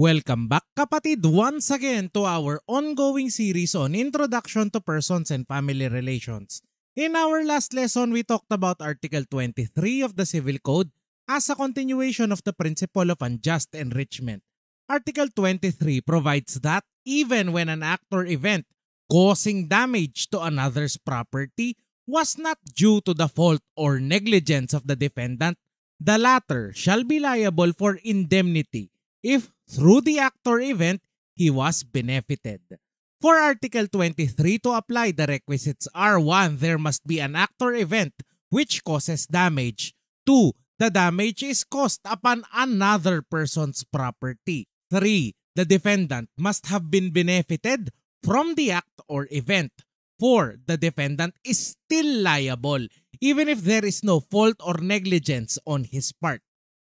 Welcome back kapatid once again to our ongoing series on Introduction to Persons and Family Relations. In our last lesson, we talked about Article 23 of the Civil Code as a continuation of the principle of unjust enrichment. Article 23 provides that even when an act or event causing damage to another's property was not due to the fault or negligence of the defendant, the latter shall be liable for indemnity if through the act or event he was benefited. For Article 23 to apply the requisites are 1. There must be an act or event which causes damage. 2. The damage is caused upon another person's property. 3. The defendant must have been benefited from the act or event. 4. The defendant is still liable even if there is no fault or negligence on his part.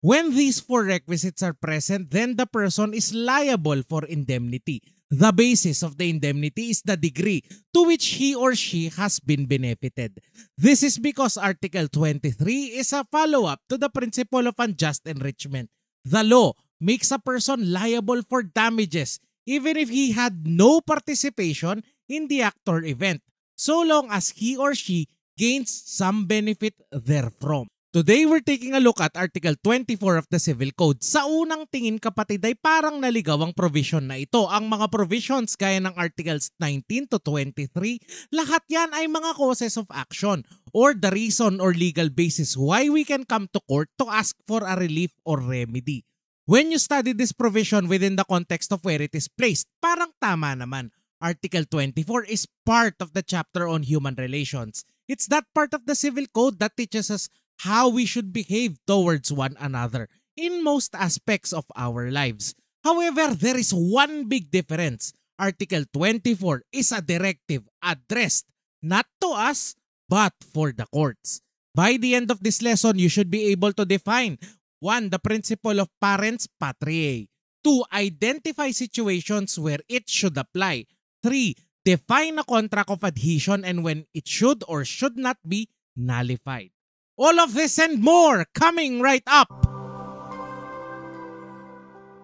When these four requisites are present, then the person is liable for indemnity. The basis of the indemnity is the degree to which he or she has been benefited. This is because Article 23 is a follow-up to the principle of unjust enrichment. The law makes a person liable for damages even if he had no participation in the act or event, so long as he or she gains some benefit therefrom. Today, we're taking a look at Article 24 of the Civil Code. Sa unang tingin kapatid ay parang naligaw ang provision na ito. Ang mga provisions gaya ng Articles 19 to 23, lahat yan ay mga causes of action or the reason or legal basis why we can come to court to ask for a relief or remedy. When you study this provision within the context of where it is placed, parang tama naman. Article 24 is part of the chapter on human relations. It's that part of the Civil Code that teaches us how we should behave towards one another in most aspects of our lives. However, there is one big difference. Article 24 is a directive addressed not to us but for the courts. By the end of this lesson, you should be able to define 1. The principle of parents patriae. 2. Identify situations where it should apply. 3. Define a contract of adhesion and when it should or should not be nullified. All of this and more coming right up.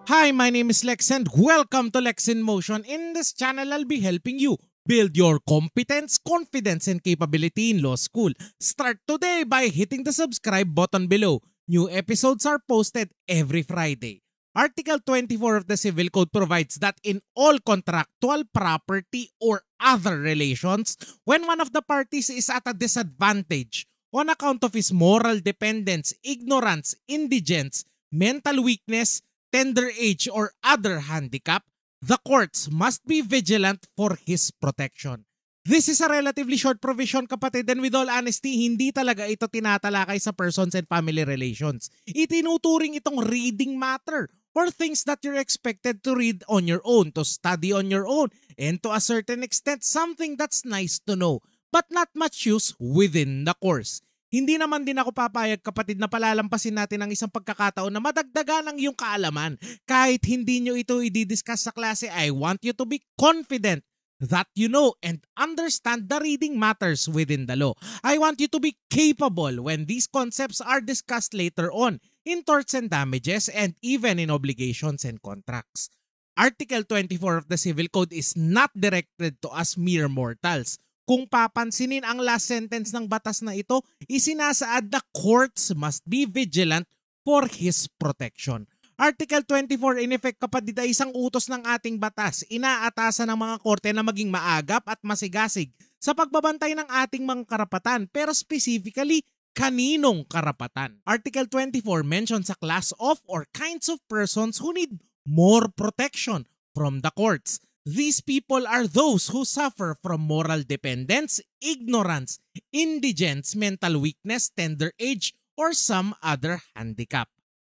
Hi, my name is Lex and welcome to Lex in Motion. In this channel, I'll be helping you build your competence, confidence, and capability in law school. Start today by hitting the subscribe button below. New episodes are posted every Friday. Article 24 of the Civil Code provides that in all contractual property or other relations, when one of the parties is at a disadvantage on account of his moral dependence, ignorance, indigence, mental weakness, tender age, or other handicap, the courts must be vigilant for his protection. This is a relatively short provision kapatid and with all honesty, hindi talaga ito tinatalakay sa persons and family relations. Itinuturing itong reading matter or things that you're expected to read on your own, to study on your own, and to a certain extent, something that's nice to know but not much use within the course. Hindi naman din ako papayag kapatid na palalampasin natin ang isang pagkakataon na madagdagan ang iyong kaalaman. Kahit hindi nyo ito i-discuss sa klase, I want you to be confident that you know and understand the reading matters within the law. I want you to be capable when these concepts are discussed later on in torts and damages and even in obligations and contracts. Article 24 of the Civil Code is not directed to us mere mortals kung papansinin ang last sentence ng batas na ito, isinasaad the courts must be vigilant for his protection. Article 24 in effect kapatid ay isang utos ng ating batas. Inaatasan ng mga korte na maging maagap at masigasig sa pagbabantay ng ating mga karapatan pero specifically kaninong karapatan. Article 24 mentions a class of or kinds of persons who need more protection from the courts. These people are those who suffer from moral dependence, ignorance, indigence, mental weakness, tender age, or some other handicap.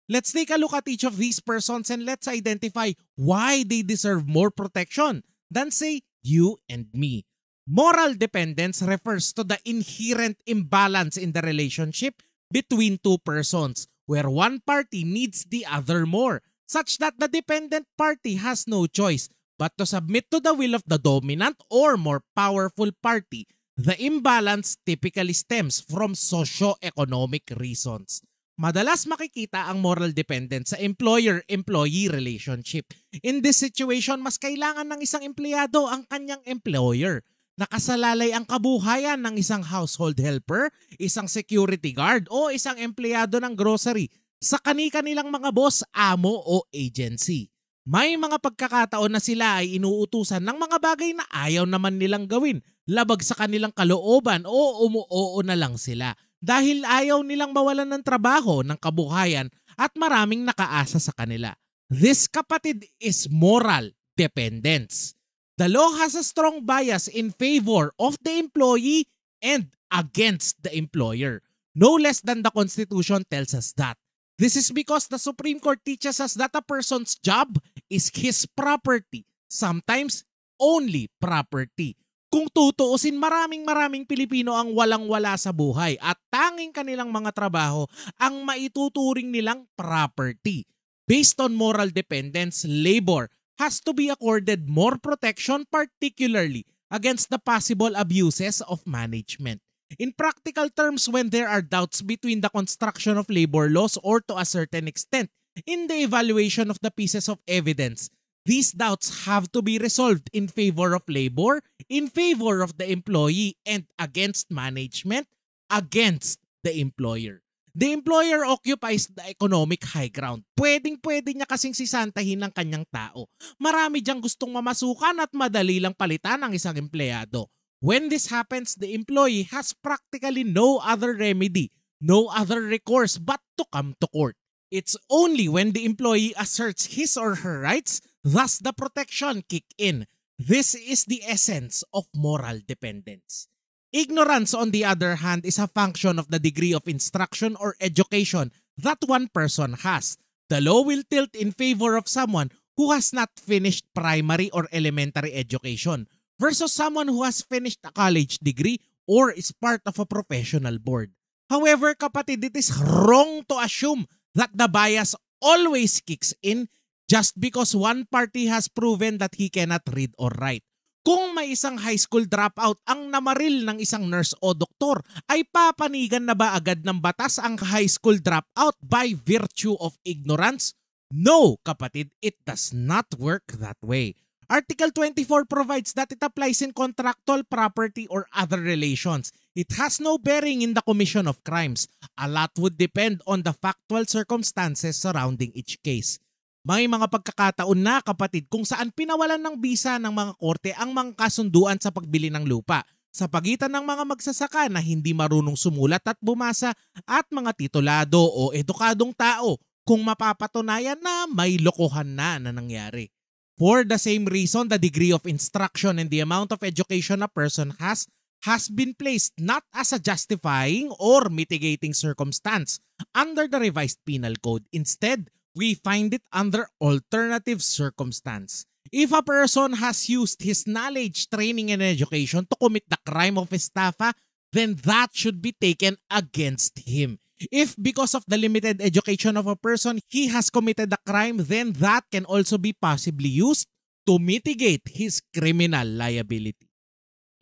Let's take a look at each of these persons and let's identify why they deserve more protection than, say, you and me. Moral dependence refers to the inherent imbalance in the relationship between two persons where one party needs the other more, such that the dependent party has no choice but to submit to the will of the dominant or more powerful party. The imbalance typically stems from socio-economic reasons. madalas makikita ang moral dependence sa employer-employee relationship. In this situation, mas kailangan ng isang empleyado ang kanyang employer. Nakasalalay ang kabuhayan ng isang household helper, isang security guard o isang empleyado ng grocery sa kani-kanilang mga boss, amo o agency. May mga pagkakataon na sila ay inuutusan ng mga bagay na ayaw naman nilang gawin, labag sa kanilang kalooban o umuoo na lang sila dahil ayaw nilang mawalan ng trabaho, ng kabuhayan at maraming nakaasa sa kanila. This kapatid is moral dependence. The law has a strong bias in favor of the employee and against the employer. No less than the Constitution tells us that. This is because the Supreme Court teaches us that a person's job is his property, sometimes only property. Kung tutuusin, maraming maraming Pilipino ang walang-wala sa buhay at tanging kanilang mga trabaho ang maituturing nilang property. Based on moral dependence, labor has to be accorded more protection particularly against the possible abuses of management. In practical terms, when there are doubts between the construction of labor laws or to a certain extent in the evaluation of the pieces of evidence, these doubts have to be resolved in favor of labor, in favor of the employee, and against management, against the employer. The employer occupies the economic high ground. Pwedeng-pwede niya kasing sisantahin ng kanyang tao. Marami diyang gustong mamasukan at madali lang palitan ang isang empleyado. When this happens, the employee has practically no other remedy, no other recourse but to come to court. It's only when the employee asserts his or her rights, thus the protection kick in. This is the essence of moral dependence. Ignorance, on the other hand, is a function of the degree of instruction or education that one person has. The law will tilt in favor of someone who has not finished primary or elementary education versus someone who has finished a college degree or is part of a professional board. However, kapatid, it is wrong to assume that the bias always kicks in just because one party has proven that he cannot read or write. Kung may isang high school dropout ang namaril ng isang nurse o doktor, ay papanigan na ba agad ng batas ang high school dropout by virtue of ignorance? No, kapatid, it does not work that way. Article 24 provides that it applies in contractual property or other relations. It has no bearing in the commission of crimes. A lot would depend on the factual circumstances surrounding each case. May mga pagkakataon na kapatid kung saan pinawalan ng bisa ng mga korte ang mga kasunduan sa pagbili ng lupa sa pagitan ng mga magsasaka na hindi marunong sumulat at bumasa at mga titulado o edukadong tao kung mapapatunayan na may lokohan na na nangyari. For the same reason, the degree of instruction and the amount of education a person has has been placed not as a justifying or mitigating circumstance under the revised penal code. Instead, we find it under alternative circumstance. If a person has used his knowledge, training, and education to commit the crime of estafa, then that should be taken against him. If because of the limited education of a person, he has committed a crime, then that can also be possibly used to mitigate his criminal liability.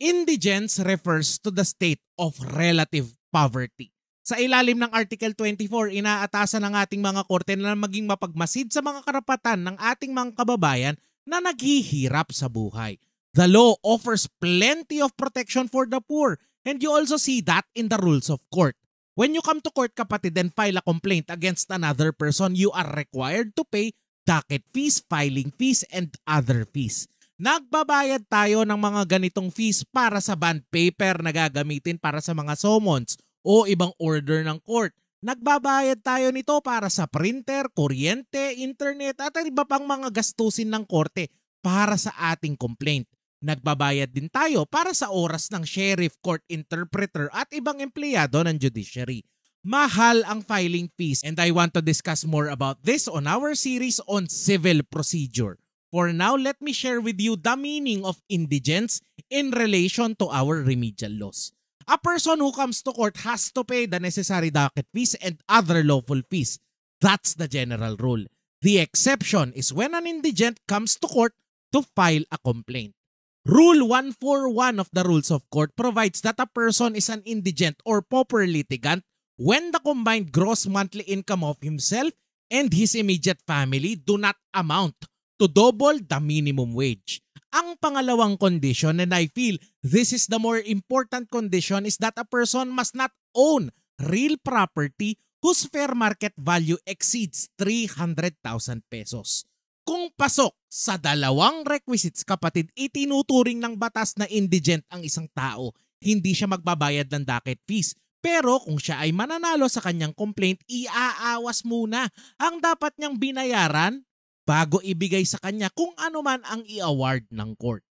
Indigence refers to the state of relative poverty. Sa ilalim ng Article 24, inaatasan ng ating mga korte na maging mapagmasid sa mga karapatan ng ating mga kababayan na naghihirap sa buhay. The law offers plenty of protection for the poor and you also see that in the rules of court. When you come to court kapatid and file a complaint against another person, you are required to pay docket fees, filing fees, and other fees. Nagbabayad tayo ng mga ganitong fees para sa bond paper na gagamitin para sa mga summons o ibang order ng court. Nagbabayad tayo nito para sa printer, kuryente, internet at iba pang mga gastusin ng korte para sa ating complaint. Nagbabayad din tayo para sa oras ng sheriff, court interpreter at ibang empleyado ng judiciary. Mahal ang filing fees and I want to discuss more about this on our series on civil procedure. For now, let me share with you the meaning of indigence in relation to our remedial laws. A person who comes to court has to pay the necessary docket fees and other lawful fees. That's the general rule. The exception is when an indigent comes to court to file a complaint. Rule 141 of the Rules of Court provides that a person is an indigent or pauper litigant when the combined gross monthly income of himself and his immediate family do not amount to double the minimum wage. Ang pangalawang condition, and I feel this is the more important condition, is that a person must not own real property whose fair market value exceeds 300,000 pesos. Kung pasok sa dalawang requisites kapatid, itinuturing ng batas na indigent ang isang tao. Hindi siya magbabayad ng docket fees. Pero kung siya ay mananalo sa kanyang complaint, iaawas muna ang dapat niyang binayaran bago ibigay sa kanya kung ano man ang i-award ng court.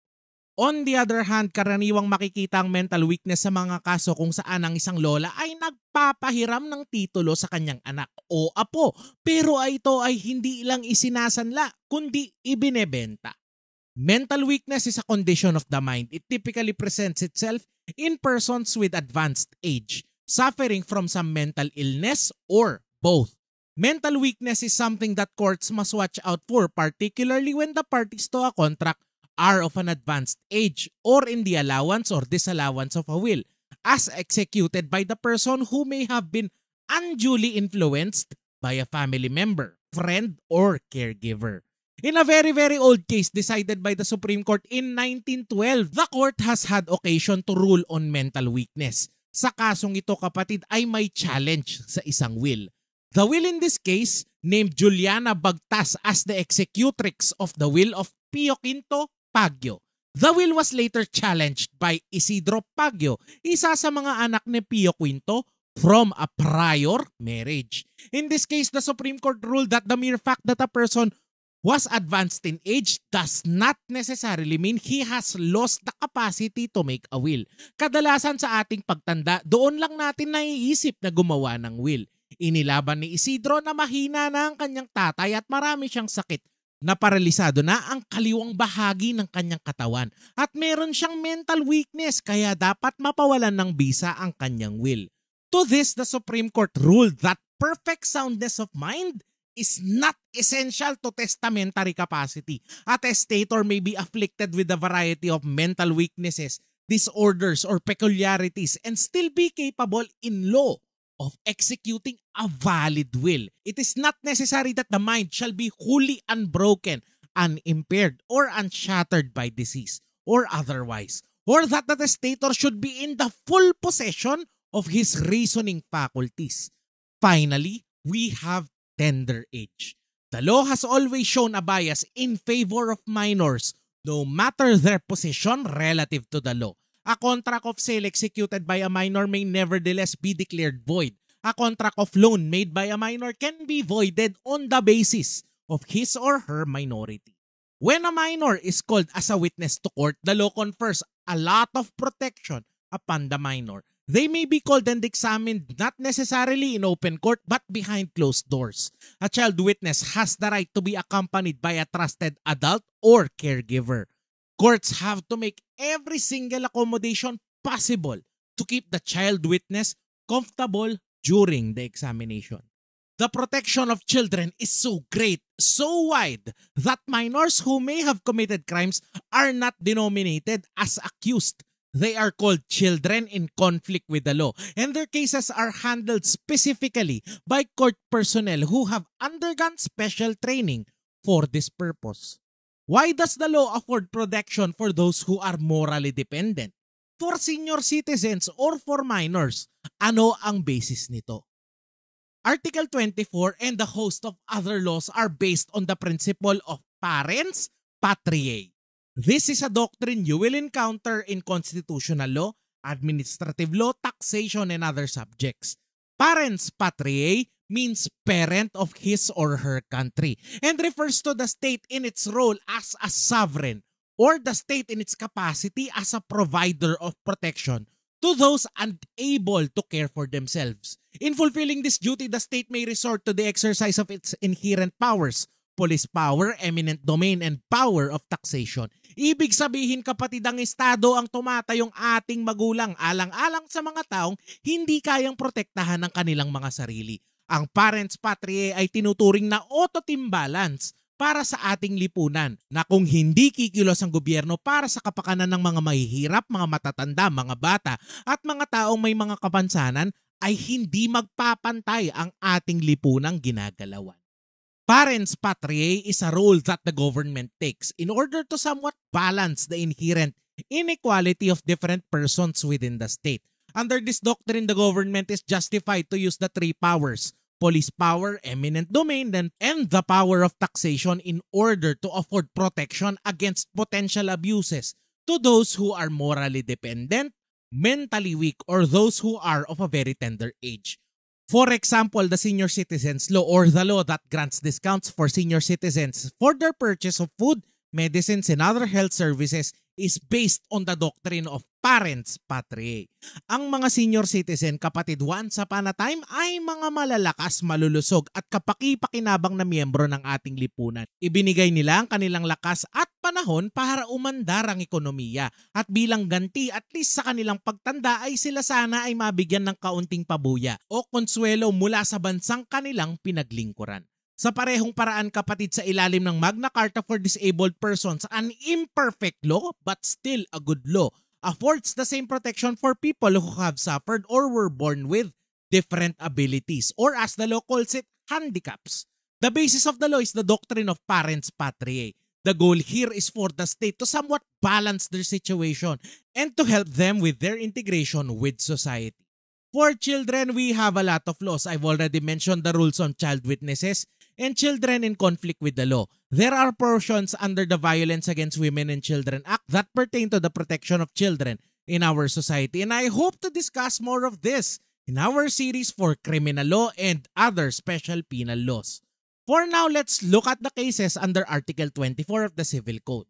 On the other hand, karaniwang makikita ang mental weakness sa mga kaso kung saan ang isang lola ay nagpapahiram ng titulo sa kanyang anak o apo pero ito ay hindi lang isinasanla kundi ibinebenta. Mental weakness is a condition of the mind. It typically presents itself in persons with advanced age, suffering from some mental illness or both. Mental weakness is something that courts must watch out for, particularly when the parties to a contract are of an advanced age or in the allowance or disallowance of a will, as executed by the person who may have been unduly influenced by a family member, friend, or caregiver. In a very, very old case decided by the Supreme Court in 1912, the court has had occasion to rule on mental weakness. Sa kasong ito kapatid ay may challenge sa isang will. The will in this case named Juliana Bagtas as the executrix of the will of Pio Quinto Pagyo. The will was later challenged by Isidro Pagyo, isa sa mga anak ni Pio Quinto from a prior marriage. In this case, the Supreme Court ruled that the mere fact that a person was advanced in age does not necessarily mean he has lost the capacity to make a will. Kadalasan sa ating pagtanda, doon lang natin naiisip na gumawa ng will. Inilaban ni Isidro na mahina na ang kanyang tatay at marami siyang sakit na paralisado na ang kaliwang bahagi ng kanyang katawan at meron siyang mental weakness kaya dapat mapawalan ng bisa ang kanyang will. To this, the Supreme Court ruled that perfect soundness of mind is not essential to testamentary capacity. A testator may be afflicted with a variety of mental weaknesses, disorders, or peculiarities and still be capable in law of executing a valid will. It is not necessary that the mind shall be wholly unbroken, unimpaired, or unshattered by disease or otherwise, or that the testator should be in the full possession of his reasoning faculties. Finally, we have tender age. The law has always shown a bias in favor of minors, no matter their position relative to the law. A contract of sale executed by a minor may nevertheless be declared void. A contract of loan made by a minor can be voided on the basis of his or her minority. When a minor is called as a witness to court, the law confers a lot of protection upon the minor. They may be called and examined not necessarily in open court but behind closed doors. A child witness has the right to be accompanied by a trusted adult or caregiver. Courts have to make every single accommodation possible to keep the child witness comfortable during the examination. The protection of children is so great, so wide, that minors who may have committed crimes are not denominated as accused. They are called children in conflict with the law, and their cases are handled specifically by court personnel who have undergone special training for this purpose. Why does the law afford protection for those who are morally dependent? For senior citizens or for minors, ano ang basis nito? Article 24 and the host of other laws are based on the principle of parents patriae. This is a doctrine you will encounter in constitutional law, administrative law, taxation, and other subjects. Parents patriae means parent of his or her country and refers to the state in its role as a sovereign or the state in its capacity as a provider of protection to those unable to care for themselves. In fulfilling this duty, the state may resort to the exercise of its inherent powers, police power, eminent domain, and power of taxation. Ibig sabihin kapatid ang Estado ang tumatayong ating magulang alang-alang sa mga taong hindi kayang protektahan ng kanilang mga sarili. Ang parents patriae ay tinuturing na autotimbalance para sa ating lipunan na kung hindi kikilos ang gobyerno para sa kapakanan ng mga mahihirap, mga matatanda, mga bata at mga taong may mga kapansanan, ay hindi magpapantay ang ating lipunang ginagalawan. Parents patriae is a role that the government takes in order to somewhat balance the inherent inequality of different persons within the state. Under this doctrine, the government is justified to use the three powers police power, eminent domain, and the power of taxation in order to afford protection against potential abuses to those who are morally dependent, mentally weak, or those who are of a very tender age. For example, the Senior Citizens Law or the law that grants discounts for senior citizens for their purchase of food, medicines, and other health services is based on the doctrine of parents patriae. Ang mga senior citizen kapatid once upon a time ay mga malalakas, malulusog at kapaki-pakinabang na miyembro ng ating lipunan. Ibinigay nila ang kanilang lakas at panahon para umandar ang ekonomiya at bilang ganti at least sa kanilang pagtanda ay sila sana ay mabigyan ng kaunting pabuya o konsuelo mula sa bansang kanilang pinaglingkuran. Sa parehong paraan kapatid sa ilalim ng Magna Carta for Disabled Persons, an imperfect law but still a good law affords the same protection for people who have suffered or were born with different abilities or as the law calls it, handicaps. The basis of the law is the doctrine of parents patriae. The goal here is for the state to somewhat balance their situation and to help them with their integration with society. For children, we have a lot of laws. I've already mentioned the rules on child witnesses and children in conflict with the law. There are portions under the Violence Against Women and Children Act that pertain to the protection of children in our society. And I hope to discuss more of this in our series for criminal law and other special penal laws. For now, let's look at the cases under Article 24 of the Civil Code.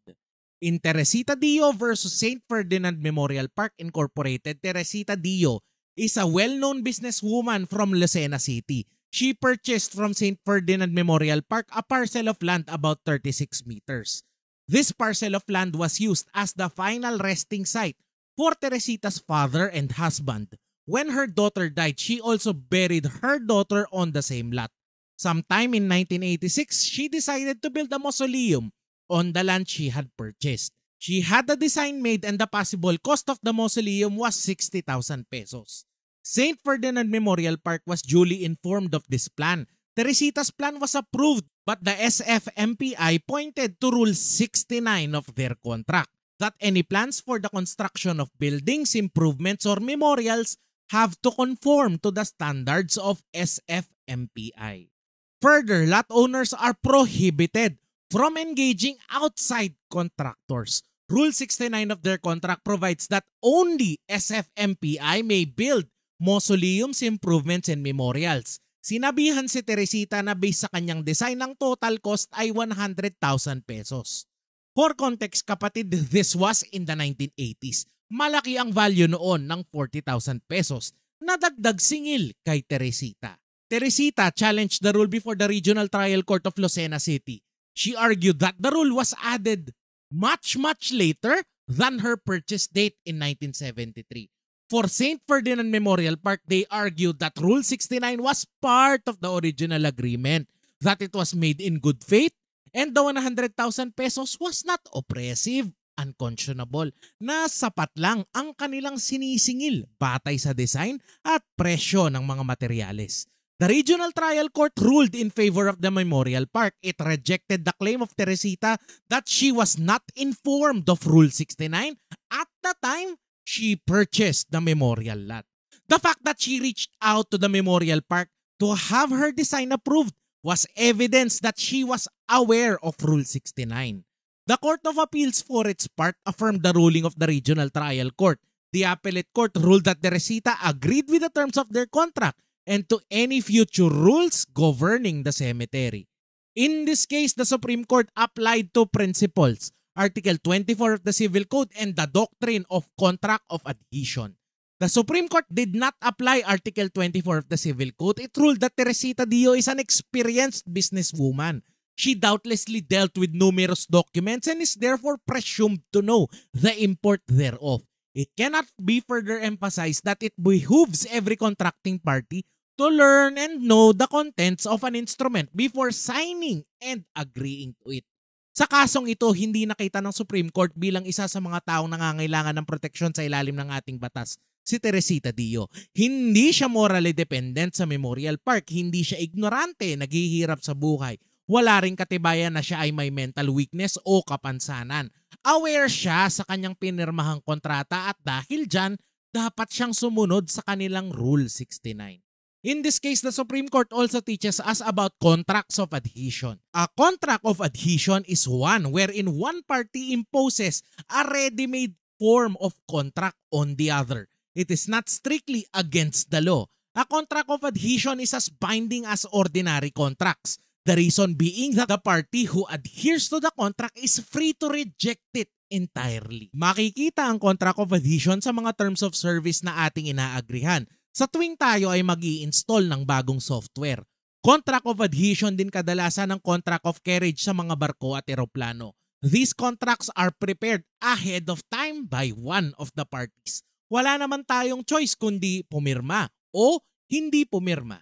In Teresita Dio versus St. Ferdinand Memorial Park Incorporated, Teresita Dio is a well-known businesswoman from Lucena City she purchased from St. Ferdinand Memorial Park a parcel of land about 36 meters. This parcel of land was used as the final resting site for Teresita's father and husband. When her daughter died, she also buried her daughter on the same lot. Sometime in 1986, she decided to build a mausoleum on the land she had purchased. She had the design made and the possible cost of the mausoleum was 60,000 pesos. St. Ferdinand Memorial Park was duly informed of this plan. Teresita's plan was approved but the SFMPI pointed to Rule 69 of their contract that any plans for the construction of buildings, improvements, or memorials have to conform to the standards of SFMPI. Further, lot owners are prohibited from engaging outside contractors. Rule 69 of their contract provides that only SFMPI may build mausoleums, improvements, and memorials. Sinabihan si Teresita na base sa kanyang design ang total cost ay 100,000 pesos. For context kapatid, this was in the 1980s. Malaki ang value noon ng 40,000 pesos na dagdag singil kay Teresita. Teresita challenged the rule before the Regional Trial Court of Lucena City. She argued that the rule was added much much later than her purchase date in 1973. For St. Ferdinand Memorial Park, they argued that Rule 69 was part of the original agreement, that it was made in good faith, and the 100,000 pesos was not oppressive, unconscionable, na sapat lang ang kanilang sinisingil batay sa design at presyo ng mga materyales. The Regional Trial Court ruled in favor of the Memorial Park. It rejected the claim of Teresita that she was not informed of Rule 69 at the time she purchased the memorial lot. The fact that she reached out to the memorial park to have her design approved was evidence that she was aware of Rule 69. The Court of Appeals for its part affirmed the ruling of the Regional Trial Court. The Appellate Court ruled that the agreed with the terms of their contract and to any future rules governing the cemetery. In this case, the Supreme Court applied two principles Article 24 of the Civil Code and the doctrine of contract of adhesion. The Supreme Court did not apply Article 24 of the Civil Code. It ruled that Teresita Dio is an experienced businesswoman. She doubtlessly dealt with numerous documents and is therefore presumed to know the import thereof. It cannot be further emphasized that it behooves every contracting party to learn and know the contents of an instrument before signing and agreeing to it. Sa kasong ito, hindi nakita ng Supreme Court bilang isa sa mga taong nangangailangan ng proteksyon sa ilalim ng ating batas. si Teresita Dio. Hindi siya morally dependent sa Memorial Park, hindi siya ignorante, naghihirap sa buhay. Wala ring katibayan na siya ay may mental weakness o kapansanan. Aware siya sa kanyang pinirmahang kontrata at dahil dyan, dapat siyang sumunod sa kanilang Rule 69. In this case, the Supreme Court also teaches us about contracts of adhesion. A contract of adhesion is one wherein one party imposes a ready-made form of contract on the other. It is not strictly against the law. A contract of adhesion is as binding as ordinary contracts. The reason being that the party who adheres to the contract is free to reject it entirely. Makikita ang contract of adhesion sa mga terms of service na ating inaagrihan sa tuwing tayo ay mag install ng bagong software. Contract of adhesion din kadalasan ng contract of carriage sa mga barko at eroplano. These contracts are prepared ahead of time by one of the parties wala naman tayong choice kundi pumirma o hindi pumirma.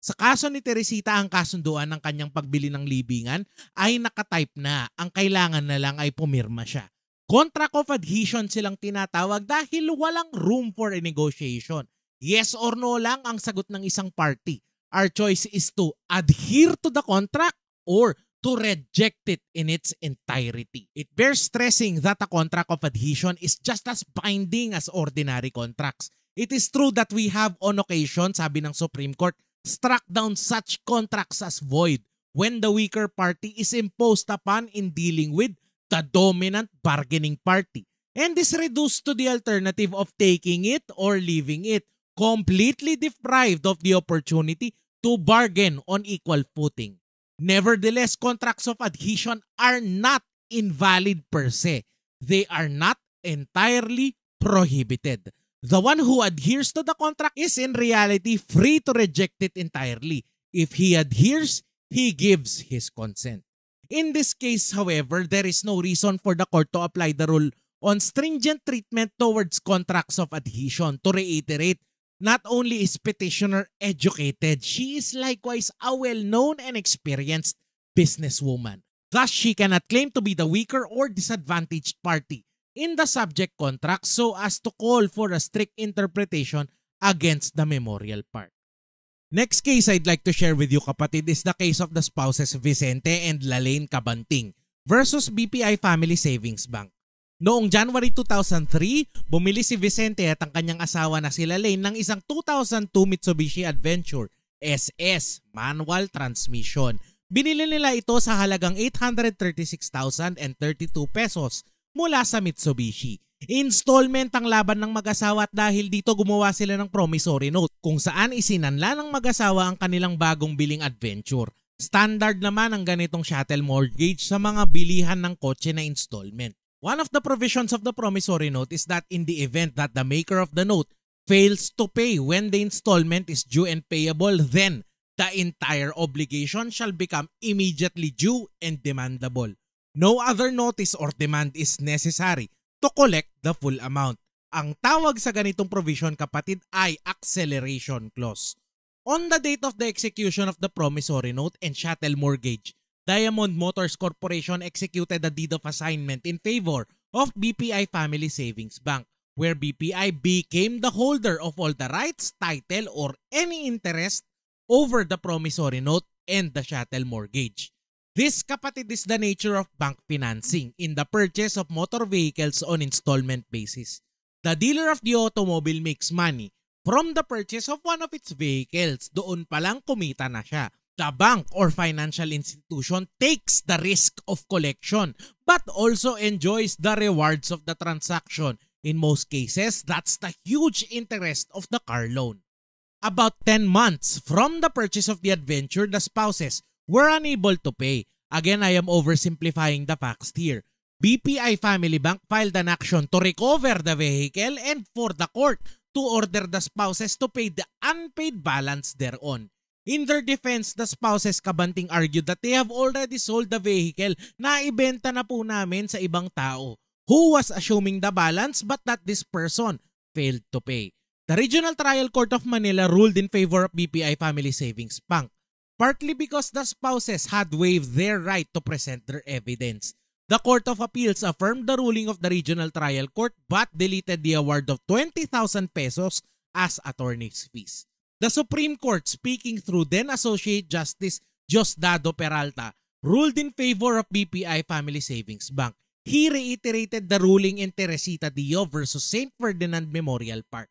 Sa kaso ni Teresita, ang kasunduan ng kanyang pagbili ng libingan ay nakatype na. Ang kailangan na lang ay pumirma siya. Contract of adhesion silang tinatawag dahil walang room for a negotiation. Yes or no lang ang sagot ng isang party. Our choice is to adhere to the contract or to reject it in its entirety. It bears stressing that a contract of adhesion is just as binding as ordinary contracts. It is true that we have on occasion, sabi ng Supreme Court, struck down such contracts as void when the weaker party is imposed upon in dealing with the dominant bargaining party. And is reduced to the alternative of taking it or leaving it, completely deprived of the opportunity to bargain on equal footing. Nevertheless, contracts of adhesion are not invalid per se. They are not entirely prohibited. The one who adheres to the contract is in reality free to reject it entirely. If he adheres, he gives his consent. In this case, however, there is no reason for the court to apply the rule on stringent treatment towards contracts of adhesion. To reiterate, Not only is petitioner educated, she is likewise a well-known and experienced businesswoman. Thus, she cannot claim to be the weaker or disadvantaged party in the subject contract so as to call for a strict interpretation against the memorial part. Next case I'd like to share with you kapatid is the case of the spouses Vicente and Lalaine Cabanting versus BPI Family Savings Bank. Noong January 2003, bumili si Vicente at ang kanyang asawa na sila Lane ng isang 2002 Mitsubishi Adventure SS manual transmission. Binili nila ito sa halagang 836,032 pesos mula sa Mitsubishi. Installment ang laban ng mag-asawa at dahil dito gumawa sila ng promissory note kung saan isinanla ng mag-asawa ang kanilang bagong biling adventure. Standard naman ang ganitong chattel mortgage sa mga bilihan ng kotse na installment. One of the provisions of the promissory note is that in the event that the maker of the note fails to pay when the installment is due and payable, then the entire obligation shall become immediately due and demandable. No other notice or demand is necessary to collect the full amount. Ang tawag sa ganitong provision kapatid ay acceleration clause. On the date of the execution of the promissory note and chattel mortgage, Diamond Motors Corporation executed a deed of assignment in favor of BPI Family Savings Bank, where BPI became the holder of all the rights, title, or any interest over the promissory note and the chattel mortgage. This kapatid is the nature of bank financing in the purchase of motor vehicles on installment basis. The dealer of the automobile makes money from the purchase of one of its vehicles. Doon pa lang kumita na siya the bank or financial institution takes the risk of collection but also enjoys the rewards of the transaction. In most cases, that's the huge interest of the car loan. About 10 months from the purchase of the adventure, the spouses were unable to pay. Again, I am oversimplifying the facts here. BPI Family Bank filed an action to recover the vehicle and for the court to order the spouses to pay the unpaid balance thereon. In their defense, the spouses kabanting argued that they have already sold the vehicle na ibenta na po namin sa ibang tao who was assuming the balance but that this person failed to pay. The Regional Trial Court of Manila ruled in favor of BPI Family Savings Bank, partly because the spouses had waived their right to present their evidence. the Court of Appeals affirmed the ruling of the Regional Trial Court but deleted the award of 20,000 pesos as attorney's fees. The Supreme Court, speaking through then Associate Justice Diosdado Peralta, ruled in favor of BPI Family Savings Bank. He reiterated the ruling in Teresita Dio versus St. Ferdinand Memorial Park.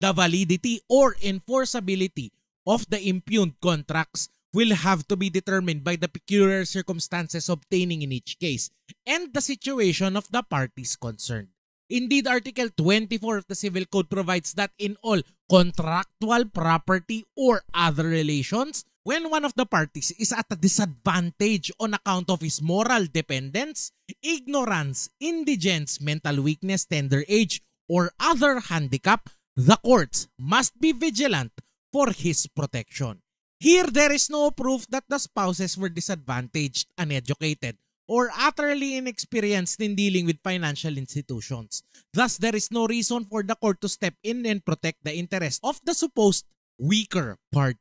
The validity or enforceability of the impugned contracts will have to be determined by the peculiar circumstances obtaining in each case and the situation of the parties concerned. Indeed, Article 24 of the Civil Code provides that in all contractual property or other relations, when one of the parties is at a disadvantage on account of his moral dependence, ignorance, indigence, mental weakness, tender age, or other handicap, the courts must be vigilant for his protection. Here, there is no proof that the spouses were disadvantaged, uneducated, or utterly inexperienced in dealing with financial institutions. Thus, there is no reason for the court to step in and protect the interest of the supposed weaker party.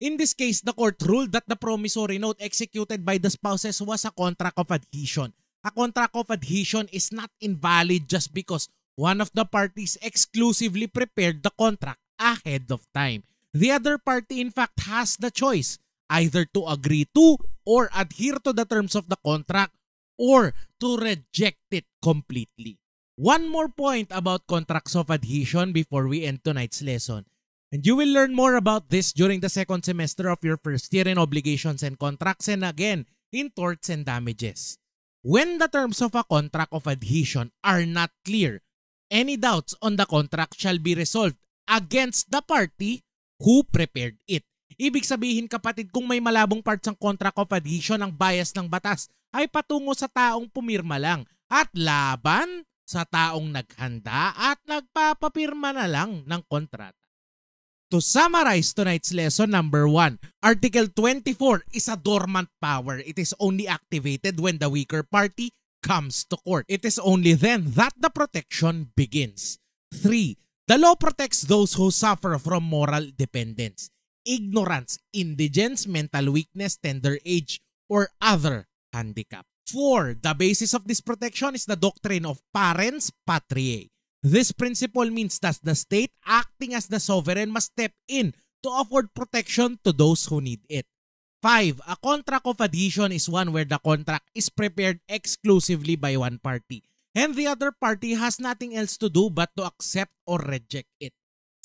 In this case, the court ruled that the promissory note executed by the spouses was a contract of adhesion. A contract of adhesion is not invalid just because one of the parties exclusively prepared the contract ahead of time. The other party in fact has the choice either to agree to or adhere to the terms of the contract or to reject it completely. One more point about contracts of adhesion before we end tonight's lesson. And you will learn more about this during the second semester of your first year in obligations and contracts and again in torts and damages. When the terms of a contract of adhesion are not clear, any doubts on the contract shall be resolved against the party who prepared it. Ibig sabihin kapatid kung may malabong parts ng contract of adhesion ang bias ng batas ay patungo sa taong pumirma lang at laban sa taong naghanda at nagpapapirma na lang ng kontrata. To summarize tonight's lesson number 1, Article 24 is a dormant power. It is only activated when the weaker party comes to court. It is only then that the protection begins. 3. The law protects those who suffer from moral dependence, ignorance, indigence, mental weakness, tender age, or other handicap. 4. The basis of this protection is the doctrine of parens patriae. This principle means that the state acting as the sovereign must step in to afford protection to those who need it. 5. A contract of adhesion is one where the contract is prepared exclusively by one party and the other party has nothing else to do but to accept or reject it.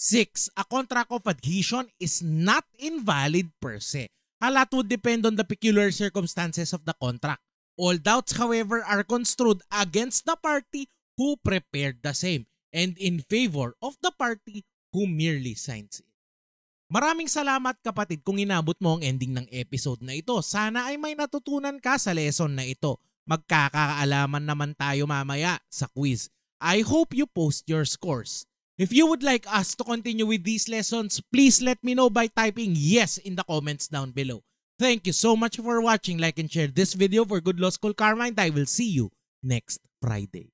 6. A contract of adhesion is not invalid per se. A lot would depend on the peculiar circumstances of the contract. All doubts, however, are construed against the party who prepared the same and in favor of the party who merely signs it. Maraming salamat kapatid kung inabot mo ang ending ng episode na ito. Sana ay may natutunan ka sa lesson na ito magkakaalaman naman tayo mamaya sa quiz. I hope you post your scores. If you would like us to continue with these lessons, please let me know by typing yes in the comments down below. Thank you so much for watching. Like and share this video for Good Law School Karma I will see you next Friday.